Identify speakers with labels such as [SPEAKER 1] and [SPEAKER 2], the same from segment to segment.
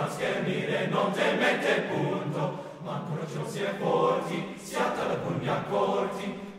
[SPEAKER 1] a schermire non temete punto, ma incrociò si è forti, si siate alcuni accorti,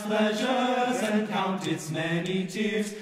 [SPEAKER 1] pleasures and count its many tears.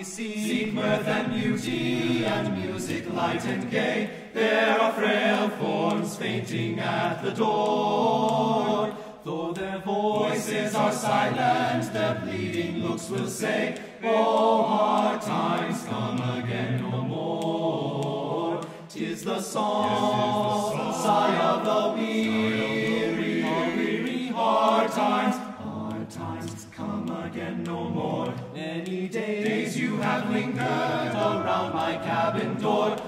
[SPEAKER 1] we. Seek mirth and beauty, and music light and gay. There are frail forms fainting at the door. Though their voices are silent, their pleading looks will say, Oh, hard times come again no more. Tis the song. cabin door.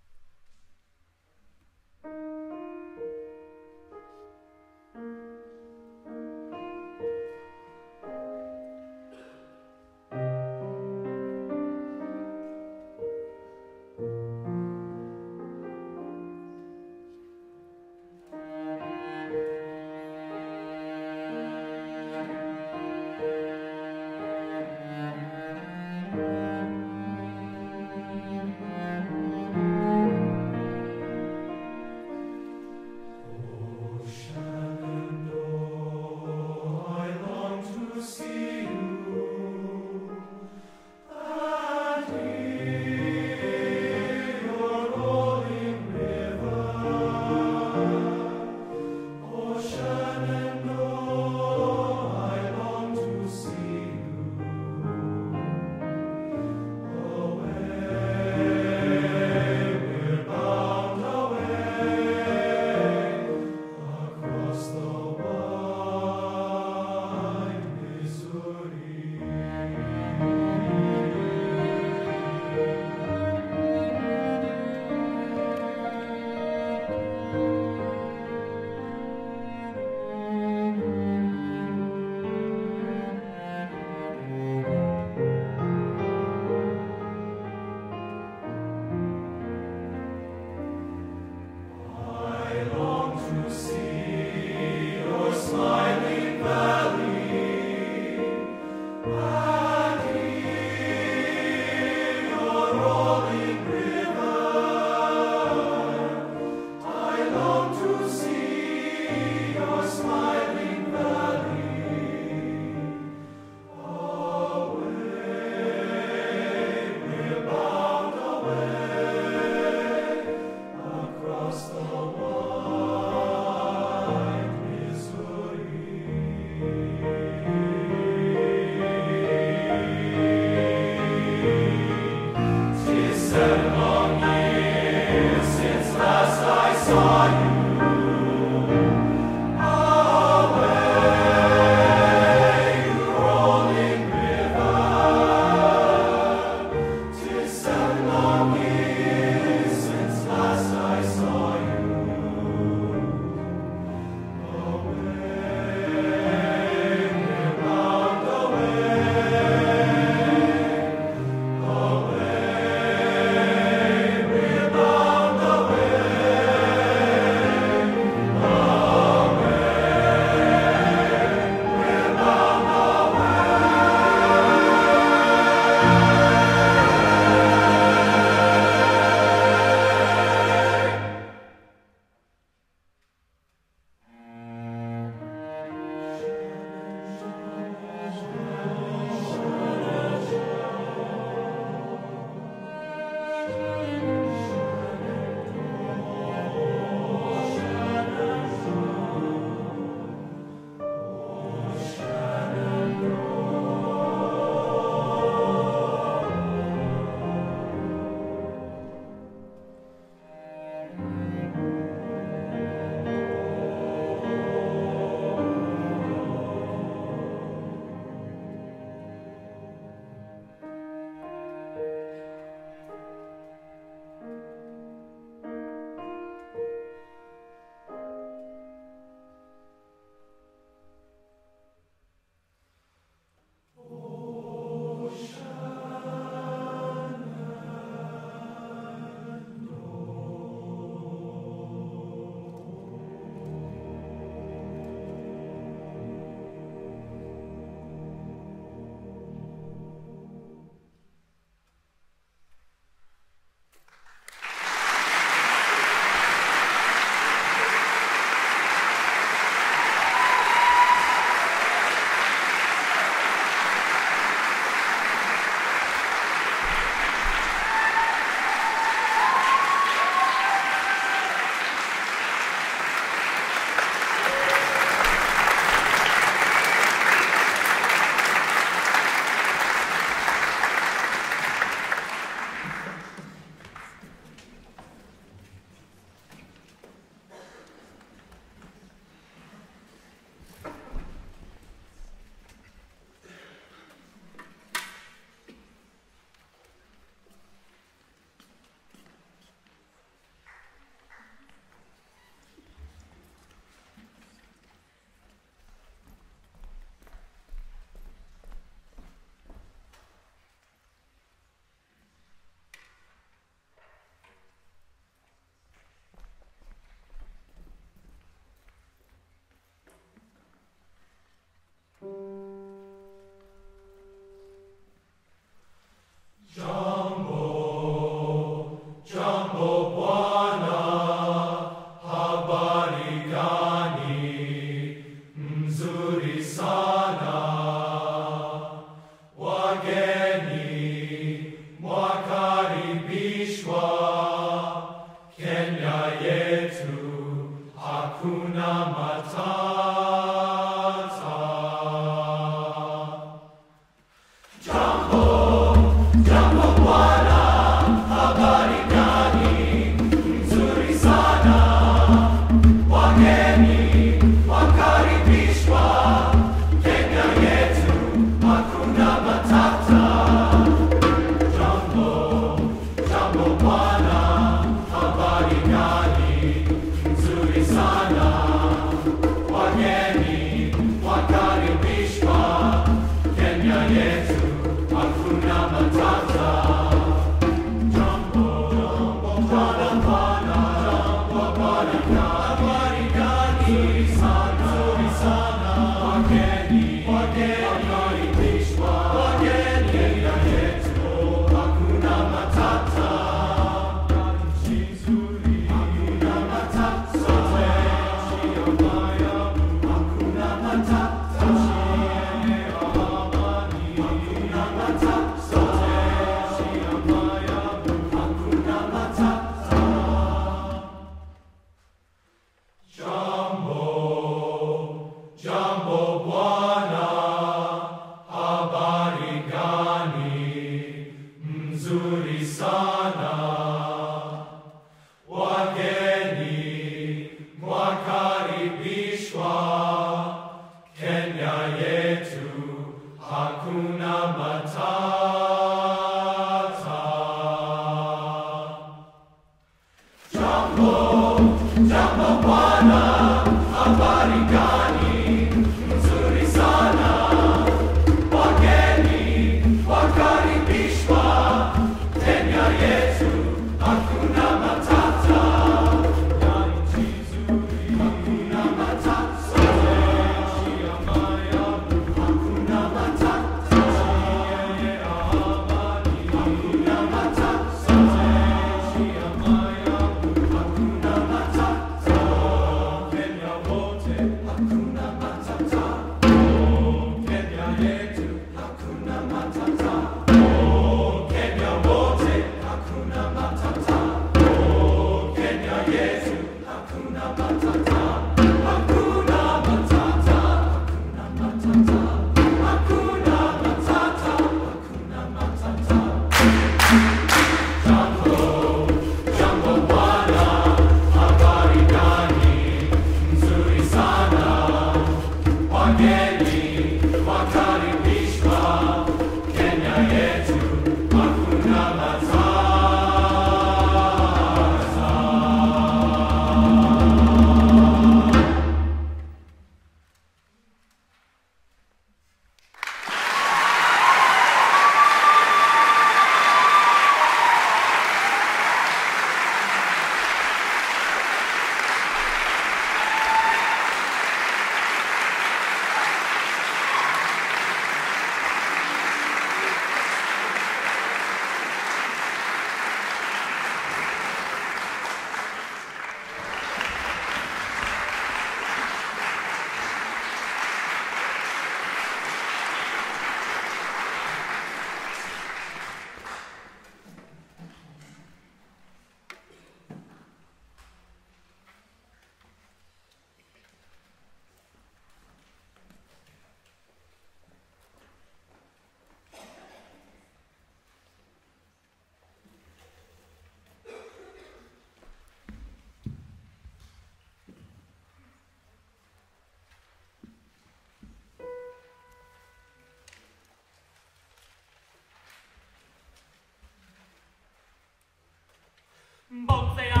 [SPEAKER 1] Bonsai.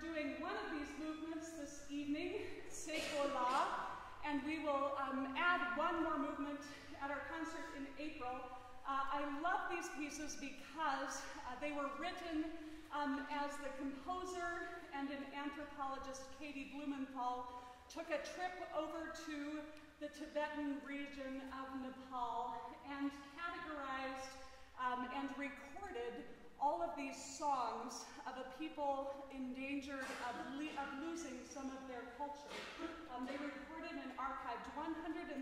[SPEAKER 2] Doing one of these movements this evening, Seiko La, and we will um, add one more movement at our concert in April. Uh, I love these pieces because uh, they were written um, as the composer and an anthropologist, Katie Blumenthal, took a trip over to the Tibetan region of Nepal and categorized um, and recorded all of these songs of a people endangered of, le- of losing some of their culture. Um, they recorded and archived 130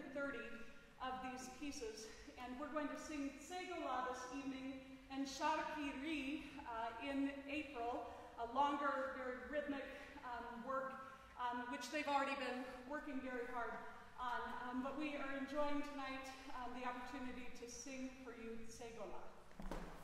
[SPEAKER 2] of these pieces, and we're going to sing Segala this evening and Sharkiri uh, in April, a longer, very rhythmic um, work, um, which they've already been working very hard on. Um, but we are enjoying tonight um, the opportunity to sing for you Segala.